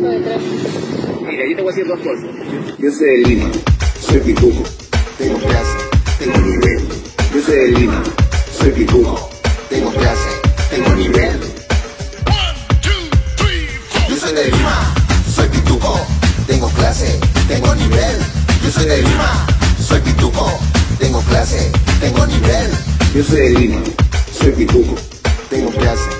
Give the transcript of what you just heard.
Mira, yo te voy a decir dos cosas. Yo soy de Lima, soy pituco, tengo clase, tengo nivel. Yo soy de Lima, soy pituco, tengo clase, tengo nivel. Yo soy de Lima, soy pituco, tengo clase, tengo nivel. Yo soy de Lima, soy pituco, tengo clase, tengo nivel. Yo soy de Lima, soy pituco, tengo clase.